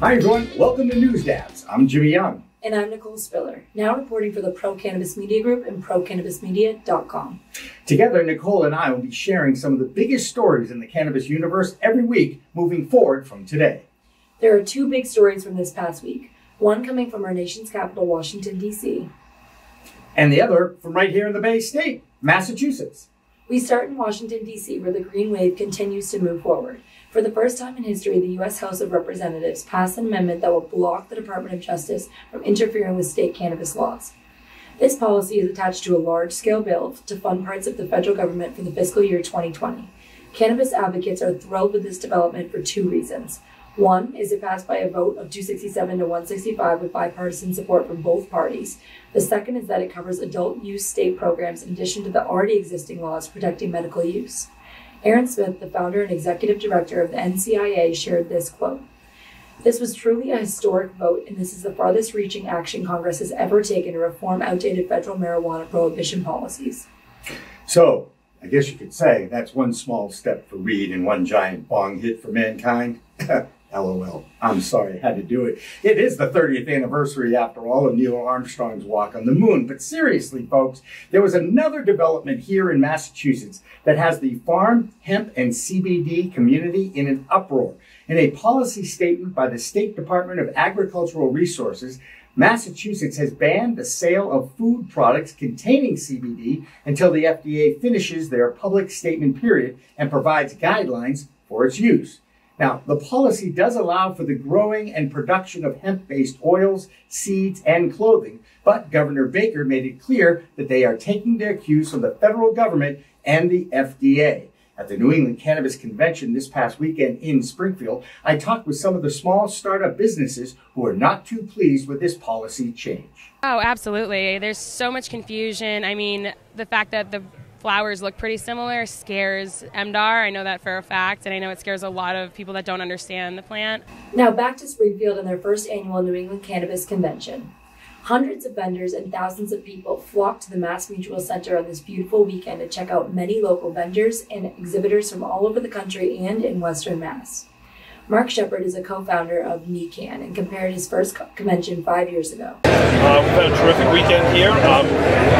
Hi, everyone. Welcome to News Dabs. I'm Jimmy Young. And I'm Nicole Spiller, now reporting for the Pro Cannabis Media Group and ProCannabisMedia.com. Together, Nicole and I will be sharing some of the biggest stories in the cannabis universe every week moving forward from today. There are two big stories from this past week one coming from our nation's capital, Washington, D.C., and the other from right here in the Bay State, Massachusetts. We start in Washington, D.C., where the green wave continues to move forward. For the first time in history, the U.S. House of Representatives passed an amendment that will block the Department of Justice from interfering with state cannabis laws. This policy is attached to a large scale bill to fund parts of the federal government for the fiscal year 2020. Cannabis advocates are thrilled with this development for two reasons. One is it passed by a vote of 267 to 165 with bipartisan support from both parties. The second is that it covers adult use state programs in addition to the already existing laws protecting medical use. Aaron Smith, the founder and executive director of the NCIA, shared this quote. This was truly a historic vote, and this is the farthest reaching action Congress has ever taken to reform outdated federal marijuana prohibition policies. So, I guess you could say that's one small step for weed and one giant bong hit for mankind. LOL. I'm sorry, I had to do it. It is the 30th anniversary, after all, of Neil Armstrong's walk on the moon. But seriously, folks, there was another development here in Massachusetts that has the farm, hemp, and CBD community in an uproar. In a policy statement by the State Department of Agricultural Resources, Massachusetts has banned the sale of food products containing CBD until the FDA finishes their public statement period and provides guidelines for its use. Now, the policy does allow for the growing and production of hemp based oils, seeds, and clothing, but Governor Baker made it clear that they are taking their cues from the federal government and the FDA. At the New England Cannabis Convention this past weekend in Springfield, I talked with some of the small startup businesses who are not too pleased with this policy change. Oh, absolutely. There's so much confusion. I mean, the fact that the flowers look pretty similar scares MDAR. I know that for a fact, and I know it scares a lot of people that don't understand the plant. Now back to Springfield and their first annual New England Cannabis Convention. Hundreds of vendors and thousands of people flocked to the Mass Mutual Center on this beautiful weekend to check out many local vendors and exhibitors from all over the country and in Western Mass. Mark Shepard is a co-founder of NECAN and compared his first convention five years ago. Uh, we've had a terrific weekend here. Um,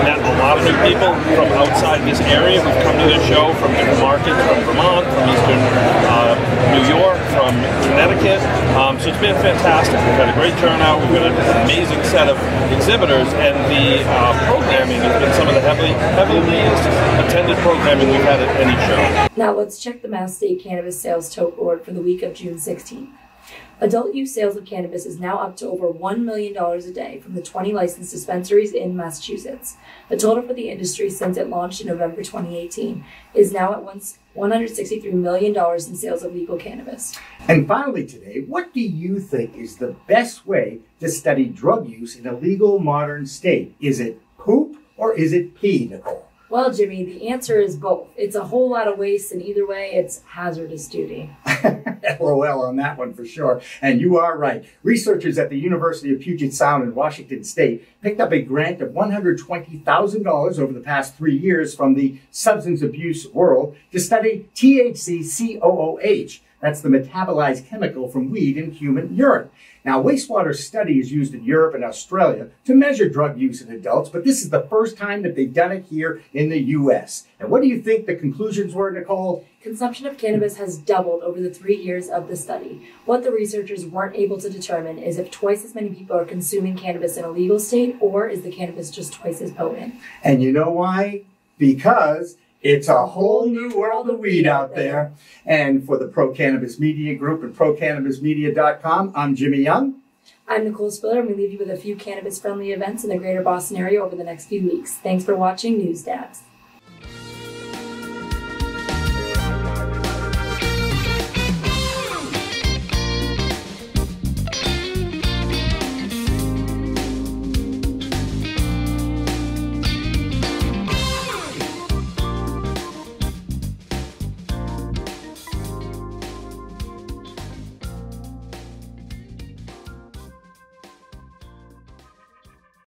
met a lot of new people from outside this area who've come to the show from different markets, from Vermont, from Eastern uh, New York, from Connecticut. Um, so it's been fantastic. We've had a great turnout. We've got an amazing set of exhibitors, and the uh, programming has been some of the heavily, heavily attended programming we've had at any show. Now let's check the Mass State Cannabis Sales Tote Board for the week of June 16th. Adult use sales of cannabis is now up to over $1 million a day from the 20 licensed dispensaries in Massachusetts. The total for the industry since it launched in November 2018 is now at once $163 million in sales of legal cannabis. And finally, today, what do you think is the best way to study drug use in a legal modern state? Is it poop or is it pee, Nicole? Well, Jimmy, the answer is both. It's a whole lot of waste, and either way, it's hazardous duty. LOL on that one for sure. And you are right. Researchers at the University of Puget Sound in Washington State picked up a grant of $120,000 over the past three years from the substance abuse world to study THC COOH. That's the metabolized chemical from weed in human urine. Now, wastewater study is used in Europe and Australia to measure drug use in adults, but this is the first time that they've done it here in the U.S. And what do you think the conclusions were, Nicole? Consumption of cannabis has doubled over the three years of the study. What the researchers weren't able to determine is if twice as many people are consuming cannabis in a legal state, or is the cannabis just twice as potent? And you know why? Because it's a whole new world of weed out there. And for the Pro Cannabis Media Group and ProCannabisMedia.com, I'm Jimmy Young. I'm Nicole Spiller, and we leave you with a few cannabis friendly events in the greater Boston area over the next few weeks. Thanks for watching News Dabs.